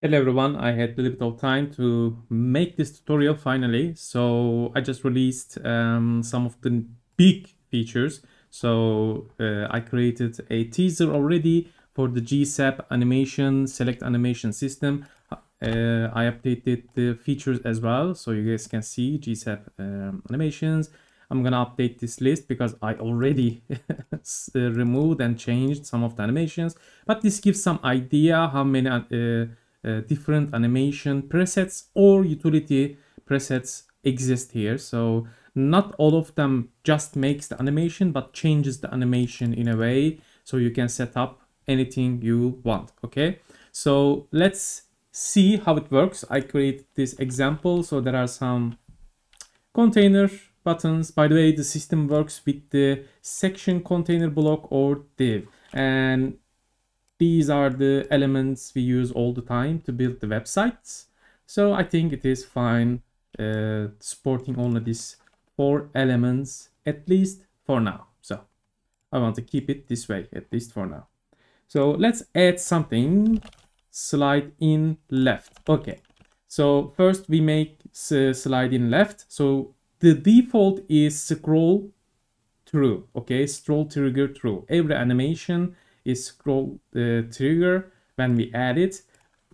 Hello everyone, I had a little bit of time to make this tutorial finally. So I just released um, some of the big features. So uh, I created a teaser already for the GSAP animation, select animation system. Uh, I updated the features as well. So you guys can see GSAP um, animations. I'm gonna update this list because I already removed and changed some of the animations. But this gives some idea how many uh, uh, different animation presets or utility presets exist here. So not all of them just makes the animation, but changes the animation in a way so you can set up anything you want. Okay, so let's see how it works. I create this example. So there are some container buttons. By the way, the system works with the section container block or div. And these are the elements we use all the time to build the websites. So I think it is fine uh, supporting only these four elements, at least for now. So I want to keep it this way, at least for now. So let's add something, slide in left. Okay, so first we make slide in left. So the default is scroll through, okay, scroll trigger through. Every animation is scroll uh, trigger when we add it.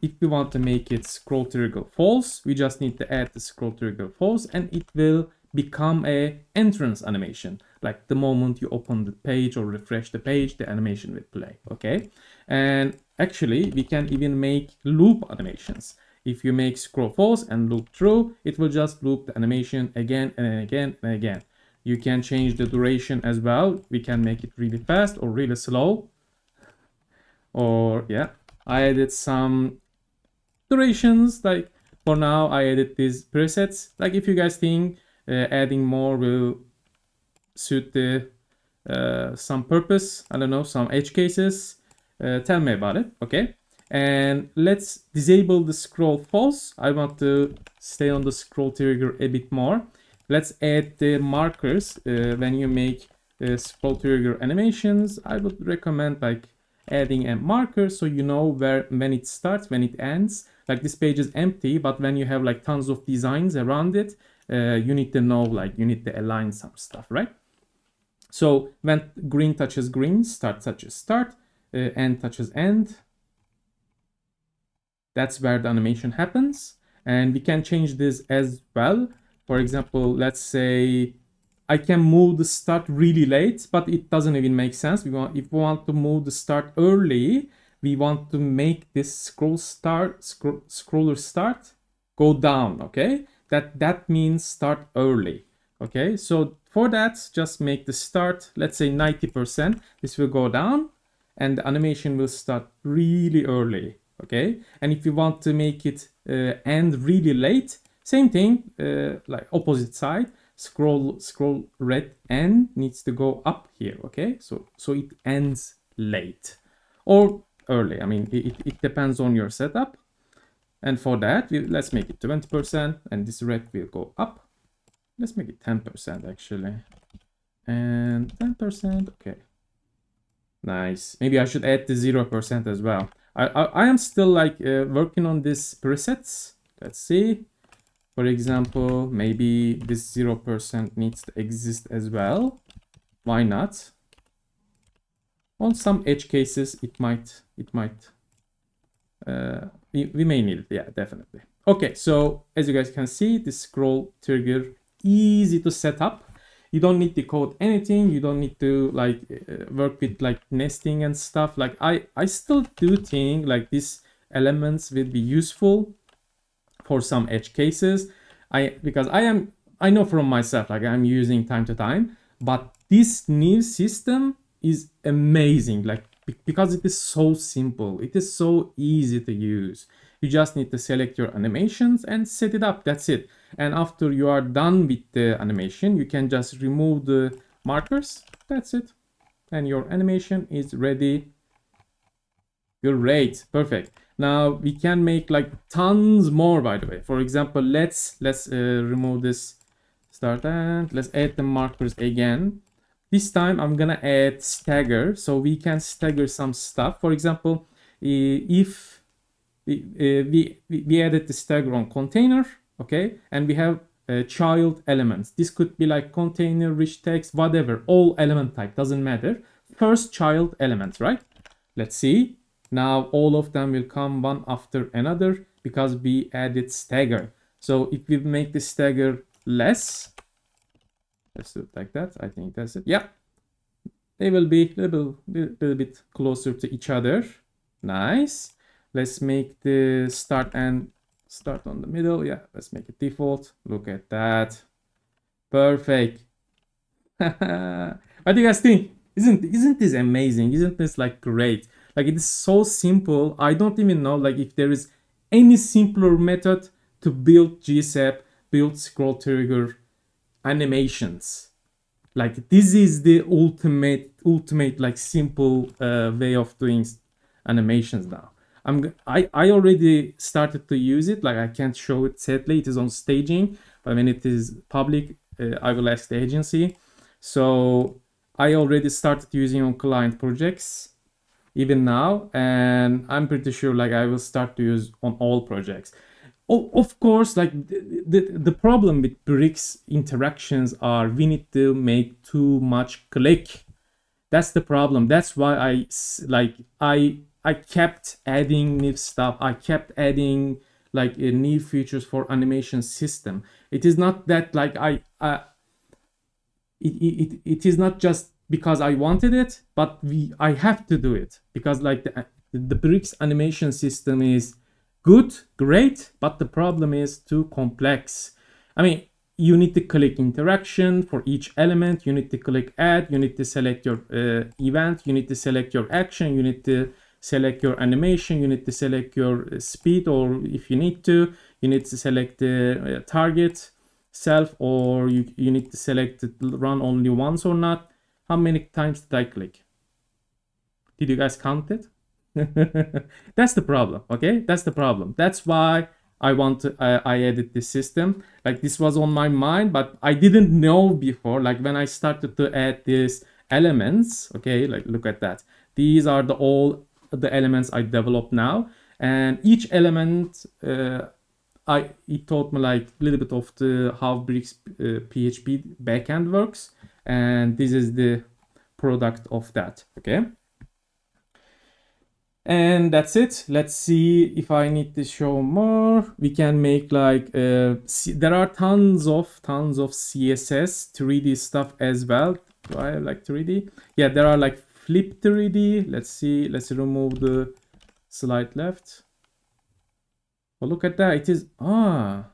If we want to make it scroll trigger false, we just need to add the scroll trigger false and it will become a entrance animation. Like the moment you open the page or refresh the page, the animation will play, okay? And actually, we can even make loop animations. If you make scroll false and loop true, it will just loop the animation again and again and again. You can change the duration as well. We can make it really fast or really slow or yeah i added some durations like for now i added these presets. Like if you guys think uh, adding more will suit the uh, some purpose i don't know some edge cases uh, tell me about it okay? And let's disable the scroll false. I want to stay on the scroll trigger a bit more. Let's add the markers uh, when you make uh, scroll trigger animations. I would recommend like adding a marker so you know where when it starts, when it ends. Like this page is empty, but when you have like tons of designs around it, uh, you need to know like you need to align some stuff, right? So when green touches green, start touches start, uh, end touches end. That's where the animation happens. And we can change this as well. For example, let's say I can move the start really late, but it doesn't even make sense. We want if we want to move the start early, we want to make this scroll start scroll, scroller start go down. Okay, that that means start early. Okay, so for that, just make the start, let's say 90%. This will go down and the animation will start really early. Okay, and if you want to make it uh, end really late, same thing, uh, like opposite side scroll scroll red n needs to go up here okay? So so it ends late or early. I mean it, it depends on your setup. And for that we, let's make it 20 percent and this red will go up. Let's make it 10 percent actually. And 10 percent okay. Nice. Maybe i should add the zero percent as well. I, I, I am still like uh, working on these presets. Let's see for example, maybe this 0% needs to exist as well. Why not? On some edge cases, it might, it might, uh, we, we may need it. Yeah, definitely. Okay, so as you guys can see, this scroll trigger, easy to set up. You don't need to code anything. You don't need to like uh, work with like nesting and stuff. Like I, I still do think like these elements will be useful for some edge cases. I because I am I know from myself like I'm using time to time, but this new system is amazing. Like because it is so simple, it is so easy to use. You just need to select your animations and set it up. That's it. And after you are done with the animation, you can just remove the markers. That's it. And your animation is ready. Great. Perfect. Now we can make like tons more by the way. For example, let's let's uh, remove this start and let's add the markers again. This time I'm gonna add stagger so we can stagger some stuff. For example, if we, uh, we, we added the stagger on container, okay? And we have uh, child elements. This could be like container, rich text, whatever, all element type, doesn't matter. First child element, right? Let's see. Now all of them will come one after another because we added stagger. So if we make the stagger less, let's do it like that. I think that's it. Yeah, they will be a little, little, bit closer to each other. Nice. Let's make the start and start on the middle. Yeah, let's make it default. Look at that. Perfect. what do you guys think? Isn't isn't this amazing? Isn't this like great? Like it is so simple. I don't even know like if there is any simpler method to build GSAP, build scroll trigger animations. Like this is the ultimate, ultimate like simple uh, way of doing animations now. I'm I, I already started to use it. Like I can't show it sadly. It is on staging, but when it is public, uh, I will ask the agency. So I already started using on client projects even now and i'm pretty sure like i will start to use on all projects. Of course like the, the, the problem with bricks interactions are we need to make too much click. That's the problem. That's why i like i i kept adding new stuff. I kept adding like uh, new features for animation system. It is not that like i uh, it, it, it is not just because I wanted it, but we I have to do it because like the, the bricks animation system is good, great, but the problem is too complex. I mean, you need to click interaction for each element. You need to click add. You need to select your uh, event. You need to select your action. You need to select your animation. You need to select your speed, or if you need to, you need to select the uh, target self, or you, you need to select run only once or not. How many times did I click? Did you guys count it? That's the problem, okay? That's the problem. That's why I want to, uh, I edit this system. Like this was on my mind, but I didn't know before. Like when I started to add these elements, okay, like look at that. These are the all the elements I developed now. And each element, uh, I it taught me like a little bit of the how Bricks uh, PHP backend works and this is the product of that okay? And that's it. Let's see if i need to show more. We can make like uh, there are tons of tons of css 3d stuff as well. Do i like 3d yeah there are like flip 3d let's see let's remove the slide left. Oh look at that. It is ah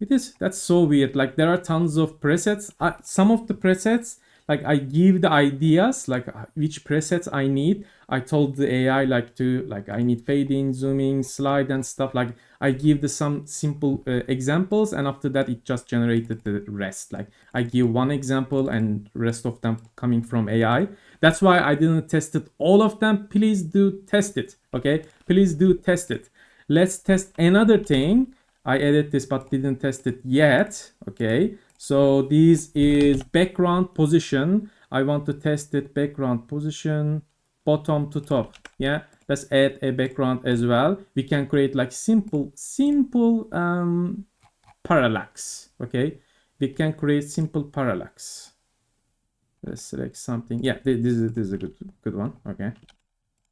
it is, that's so weird. Like there are tons of presets. Uh, some of the presets, like I give the ideas, like uh, which presets I need. I told the AI like to, like I need fading, zooming, slide and stuff. Like I give the some simple uh, examples and after that it just generated the rest. Like I give one example and rest of them coming from AI. That's why I didn't test it all of them. Please do test it, okay? Please do test it. Let's test another thing I added this but didn't test it yet. Okay, so this is background position. I want to test it background position bottom to top. Yeah, let's add a background as well. We can create like simple, simple um, parallax. Okay, we can create simple parallax. Let's select something. Yeah, this is this is a good good one. Okay,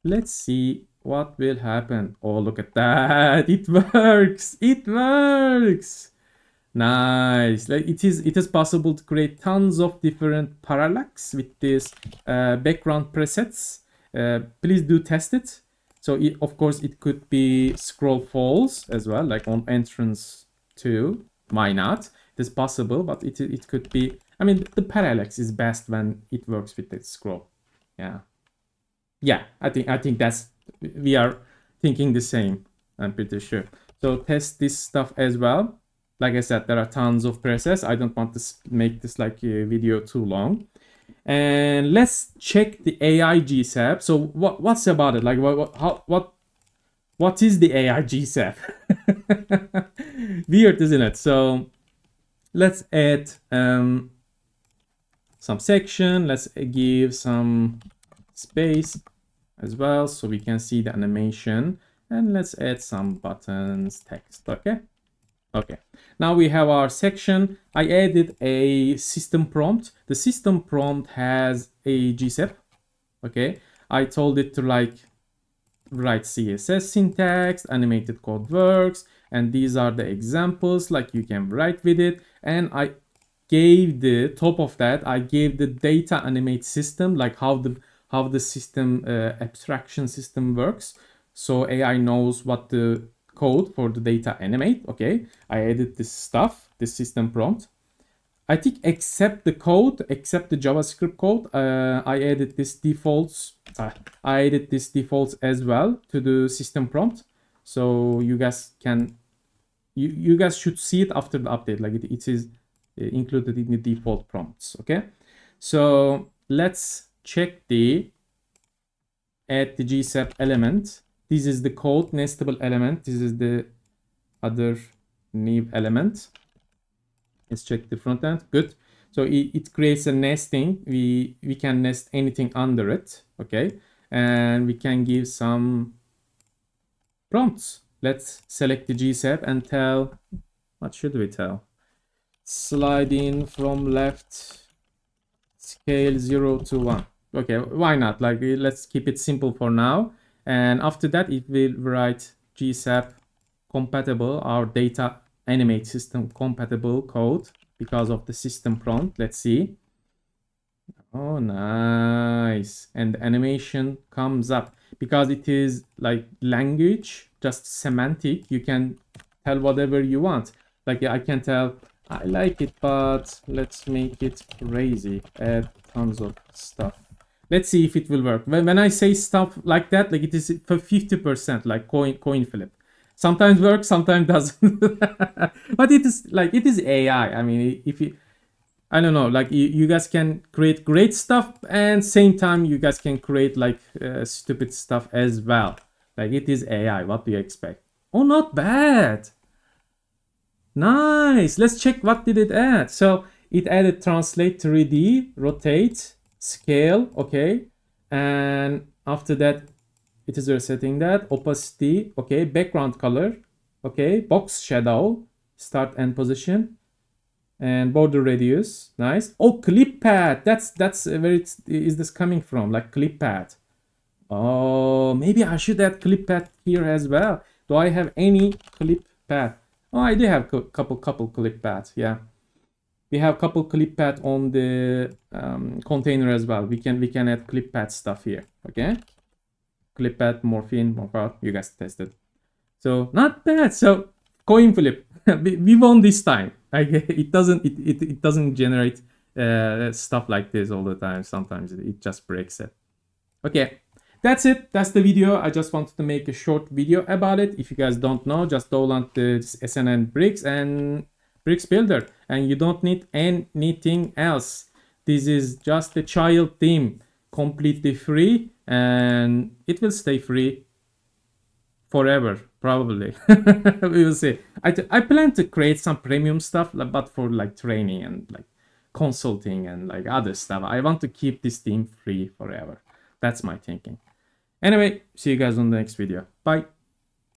let's see what will happen? Oh, look at that. It works. It works. Nice. Like it is it is possible to create tons of different parallax with this uh, background presets. Uh, please do test it. So it, of course it could be scroll false as well, like on entrance 2. Why not? It is possible, but it it could be I mean the parallax is best when it works with the scroll. Yeah. Yeah, I think I think that's we are thinking the same, I'm pretty sure. So test this stuff as well. Like I said, there are tons of presets. I don't want to make this like a video too long. And let's check the AI GSAP. So what what's about it? Like what what how, what what is the AI GSAP? Weird, isn't it? So let's add um, some section. Let's give some space as well so we can see the animation. And let's add some buttons text okay? Okay. Now we have our section. I added a system prompt. The system prompt has a GSAP okay? I told it to like write css syntax animated code works and these are the examples like you can write with it. And i gave the top of that i gave the data animate system like how the how the system uh, abstraction system works. So ai knows what the code for the data animate okay? I added this stuff this system prompt. I think except the code except the javascript code. Uh, i added this defaults uh, i added this defaults as well to the system prompt. So you guys can you, you guys should see it after the update. Like it, it is uh, included in the default prompts okay? So let's check the add the GSAP element. This is the code nestable element. This is the other new element. Let's check the front end. Good. So it, it creates a nesting. We we can nest anything under it okay? And we can give some prompts. Let's select the GSAP and tell what should we tell? Slide in from left scale 0 to 1 okay why not? Like let's keep it simple for now. And after that it will write GSAP compatible our data animate system compatible code because of the system prompt. Let's see. Oh nice. And the animation comes up. Because it is like language just semantic you can tell whatever you want. Like i can tell i like it but let's make it crazy. Add tons of stuff let's see if it will work. When, when i say stuff like that like it is for 50 percent like coin coin flip. Sometimes works sometimes doesn't. But it is like it is ai i. Mean if you i don't know like you, you guys can create great stuff and same time you guys can create like uh, stupid stuff as well. Like it is ai what do you expect? Oh not bad! Nice! Let's check what did it add. So it added translate 3d rotate scale okay? And after that it is resetting that opacity okay? Background color okay? Box shadow start and position and border radius nice. Oh clip path that's that's where it's is this coming from like clip path. Oh maybe i should add clip path here as well. Do i have any clip path? Oh i do have a couple couple clip paths yeah we have a couple clip path on the um, container as well. We can we can add clip path stuff here. Okay, clip path, morphine, morphout. You guys tested, so not bad. So coin flip, we, we won this time. Like it doesn't it it, it doesn't generate uh, stuff like this all the time. Sometimes it, it just breaks it. Okay, that's it. That's the video. I just wanted to make a short video about it. If you guys don't know, just download the SNN bricks and bricks builder and you don't need anything else. This is just a child theme completely free and it will stay free forever probably. We will see. I, I plan to create some premium stuff but for like training and like consulting and like other stuff. I want to keep this theme free forever. That's my thinking. Anyway see you guys on the next video. Bye